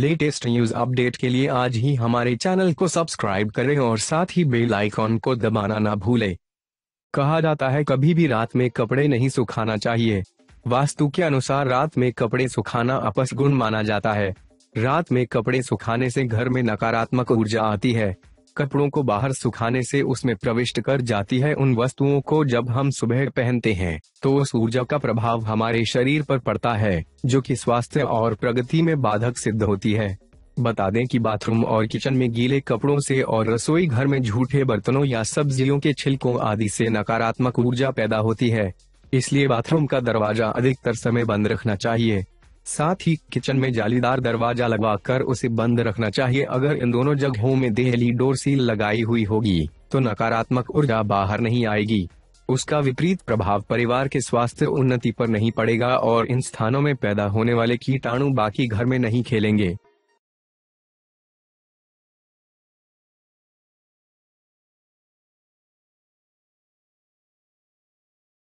Latest news update के लिए आज ही हमारे चैनल को सब्सक्राइब करें और साथ ही बेल आइकॉन को दबाना ना भूलें। कहा जाता है कभी भी रात में कपड़े नहीं सुखाना चाहिए। वास्तु के अनुसार रात में कपड़े सुखाना अपसगुण माना जाता है। रात में कपड़े सुखाने से घर में नकारात्मक ऊर्जा आती है। कपड़ों को बाहर सुखाने से उसमें प्रविष्ट कर जाती है उन वस्तुओं को जब हम सुबह पहनते हैं तो उस ऊर्जा का प्रभाव हमारे शरीर पर पड़ता है, जो कि स्वास्थ्य और प्रगति में बाधक सिद्ध होती है। बता दें कि बाथरूम और किचन में गीले कपड़ों से और रसोई घर में झूठे बर्तनों या सब्जियों के छिलकों आदि से नकारात्मक ऊर्जा पैदा होती है। इसलिए बाथरूम का दरवाज़ा अधिकतर समय बंद रखना चाहिए। साथ ही किचन में जालीदार दरवाज़ा लगवाकर उसे बंद रखना चाहिए। अगर इन दोनों जगहों में दहली डोर सील लगाई हुई होगी तो नकारात्मक ऊर्जा बाहर नहीं आएगी। उसका विपरीत प्रभाव परिवार के स्वास्थ्य उन्नति पर नहीं पड़ेगा और इन स्थानों में पैदा होने वाले कीटाणु बाकी घर में नहीं खेलेंगे।